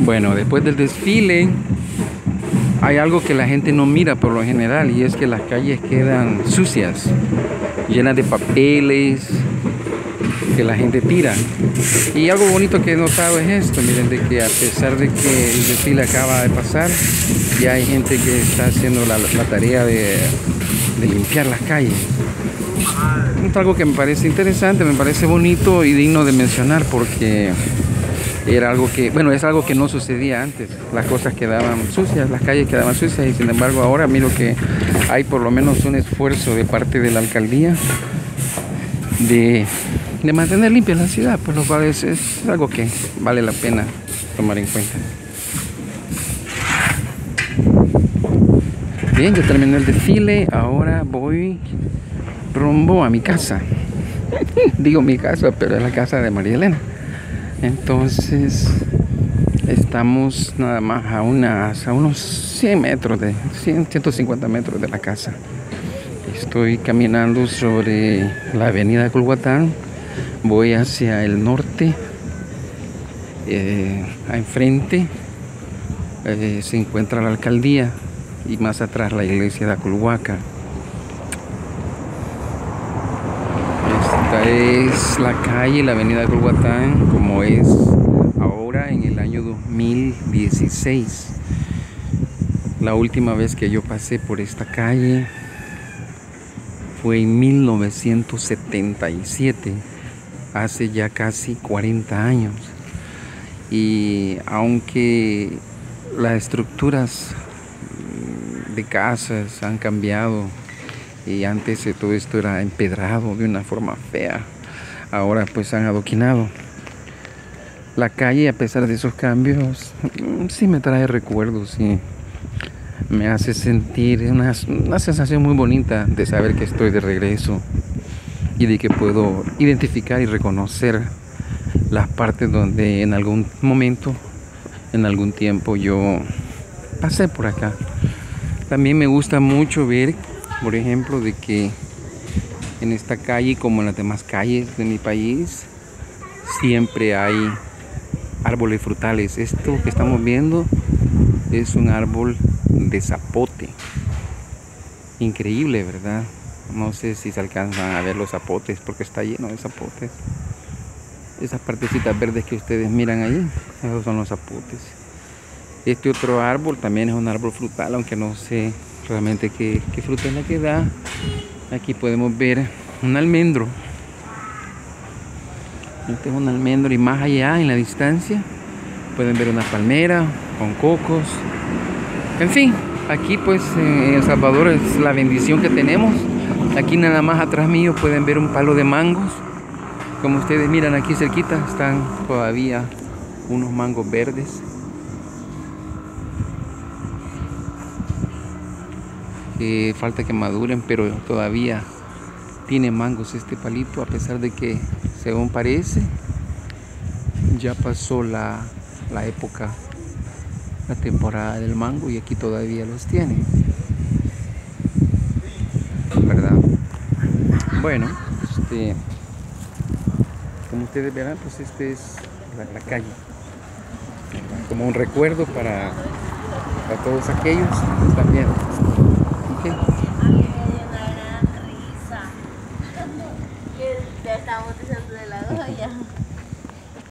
Bueno, después del desfile hay algo que la gente no mira por lo general y es que las calles quedan sucias, llenas de papeles que la gente tira. Y algo bonito que he notado es esto, miren, de que a pesar de que el desfile acaba de pasar, ya hay gente que está haciendo la, tarea de, de limpiar las calles. Es algo que me parece interesante, me parece bonito y digno de mencionar porque era algo que, bueno, es algo que no sucedía antes. Las cosas quedaban sucias, las calles quedaban sucias y sin embargo ahora miro que hay por lo menos un esfuerzo de parte de la alcaldía de, mantener limpia la ciudad, por lo cual es, es algo que vale la pena tomar en cuenta. Bien, ya terminé el desfile, ahora voy rumbo a mi casa. Digo mi casa, pero es la casa de María Elena. Entonces, estamos nada más a, unas, a unos 100 metros, de 150 metros de la casa. Estoy caminando sobre la avenida Culhuatán. Voy hacia el norte. Eh, enfrente eh, se encuentra la alcaldía y más atrás la iglesia de Aculhuaca. Esta es la calle, la avenida Culhuatán, como es ahora en el año 2016. La última vez que yo pasé por esta calle fue en 1977, hace ya casi 40 años. Y aunque las estructuras de casas han cambiado y antes todo esto era empedrado de una forma fea, ahora pues han adoquinado. La calle a pesar de esos cambios mm, sí me trae recuerdos y me hace sentir una, una sensación muy bonita de saber que estoy de regreso y de que puedo identificar y reconocer las partes donde en algún momento, en algún tiempo yo pasé por acá. También me gusta mucho ver, por ejemplo, de que en esta calle, como en las demás calles de mi país, siempre hay árboles frutales. Esto que estamos viendo es un árbol de zapote. Increíble, ¿verdad? No sé si se alcanzan a ver los zapotes porque está lleno de zapotes. Esas partecitas verdes que ustedes miran ahí, esos son los zapotes. Este otro árbol también es un árbol frutal, aunque no sé realmente qué, fruta es la que da. Aquí podemos ver un almendro. Este es un almendro y más allá en la distancia pueden ver una palmera con cocos. En fin, aquí pues en El Salvador es la bendición que tenemos. Aquí nada más atrás mío pueden ver un palo de mangos. Como ustedes miran aquí cerquita están todavía unos mangos verdes. Falta que maduren, pero todavía tiene mangos este palito, a pesar de que, según parece, ya pasó la, la época, la temporada del mango y aquí todavía los tiene. ¿Verdad? Bueno, este, como ustedes verán, pues este es la, calle. Como un recuerdo para, todos aquellos también. Okay